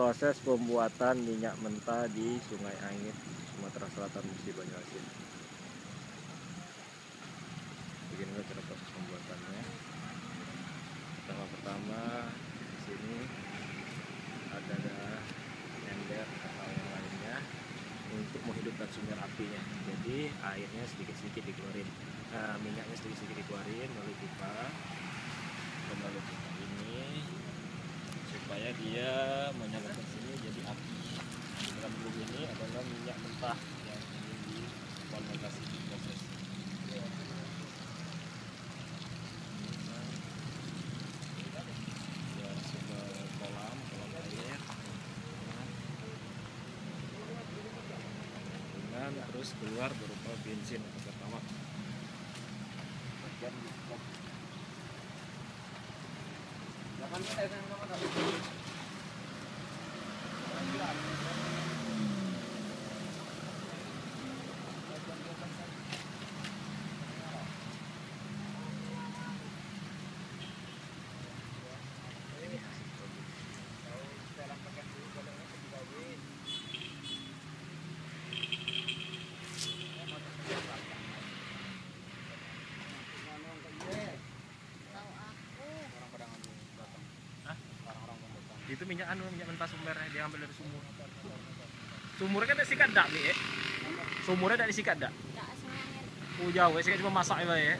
proses pembuatan minyak mentah di Sungai Angit, Sumatera Selatan, Musi Banyuasin. Beginilah cara proses pembuatannya. Pertama pertama di sini ada ember atau yang lainnya untuk menghidupkan sumber apinya. Jadi airnya sedikit-sedikit dikeluarin, Nah, minyaknya sedikit-sedikit dikeluarin melalui pipa, dan melalui pipa ini supaya dia menyalakan sini jadi api. Di dalam bulu ini adalah minyak mentah yang ingin proses. Kolam air. Dengan terus keluar berupa bensin atau pertamax. Bagian di. Jangan itu minyak anu minyak mentah sumber dia ambil dari sumur. Sumurnya kan sikat dak nih eh? Sumurnya tak disikat dak? Oh jauh eh. Sikat cuma masak aja ya